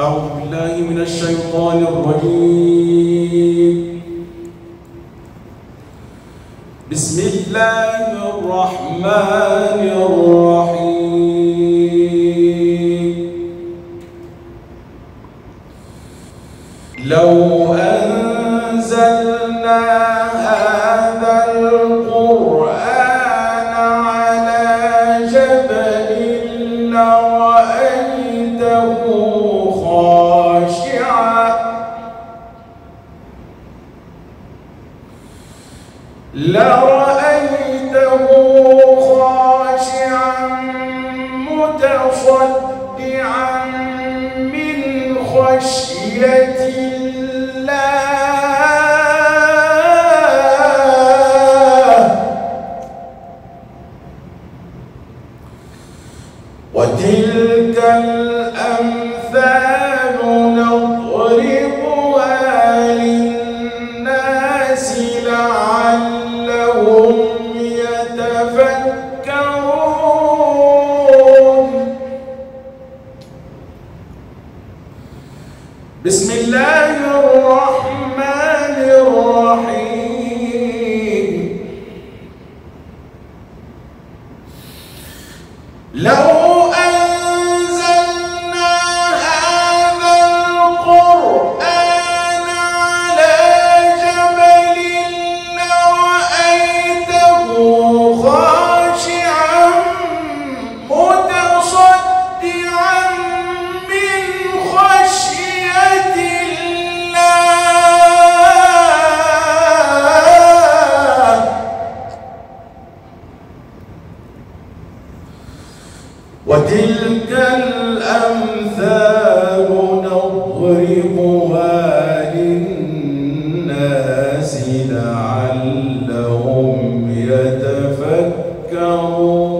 أعوذ بالله من الشيطان الرجيم. بسم الله الرحمن الرحيم. لو أنزلنا هذا القرآن على جبل لرأى لرأيته خاشعا متصدعا من خشية الله. وتلك الأمثال بسم الله الرحمن الرحيم. لو وتلك الأمثال نضربها للناس لعلهم يتفكرون.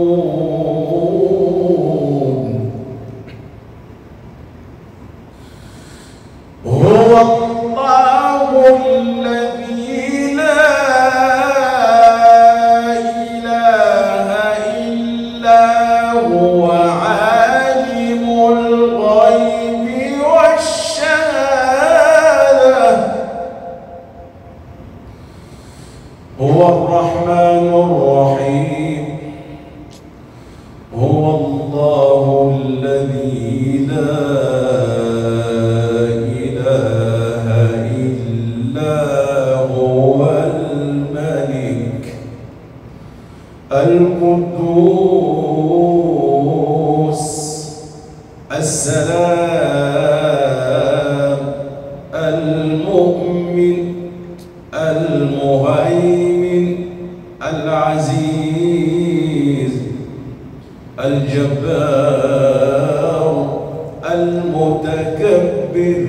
الرحمن الرحيم. هو الله الذي لا إله إلا هو الملك. القدوس السلام المؤمن المهيمن العزيز الجبار المتكبر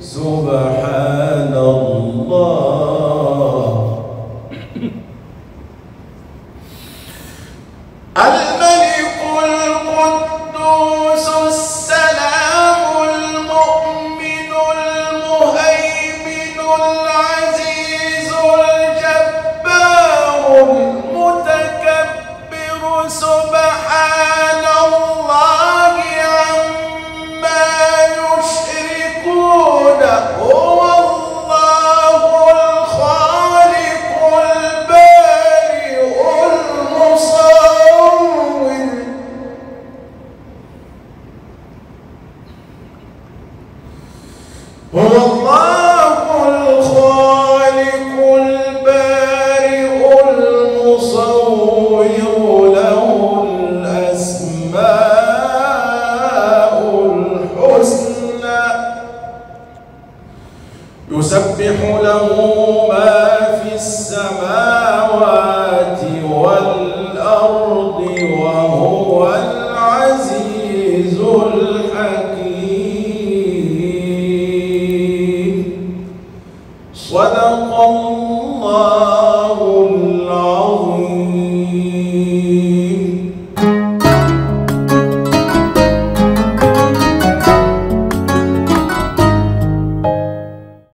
سبحان الله. يسبح له ما في السماوات